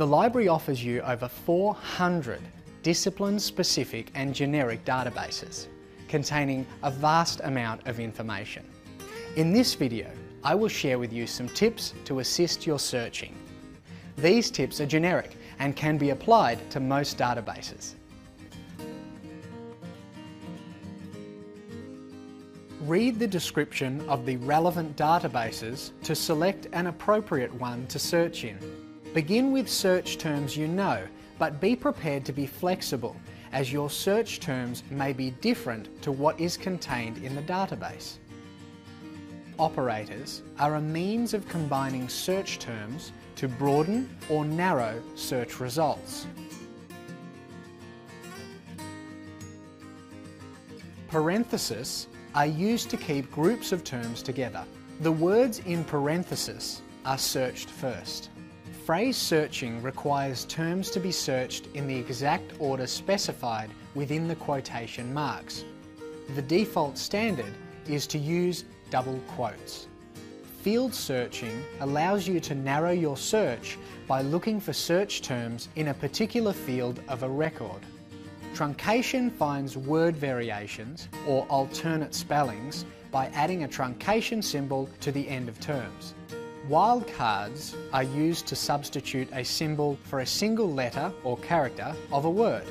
The library offers you over 400 discipline-specific and generic databases containing a vast amount of information. In this video, I will share with you some tips to assist your searching. These tips are generic and can be applied to most databases. Read the description of the relevant databases to select an appropriate one to search in. Begin with search terms you know, but be prepared to be flexible as your search terms may be different to what is contained in the database. Operators are a means of combining search terms to broaden or narrow search results. Parentheses are used to keep groups of terms together. The words in parenthesis are searched first. Phrase searching requires terms to be searched in the exact order specified within the quotation marks. The default standard is to use double quotes. Field searching allows you to narrow your search by looking for search terms in a particular field of a record. Truncation finds word variations or alternate spellings by adding a truncation symbol to the end of terms. Wildcards are used to substitute a symbol for a single letter or character of a word.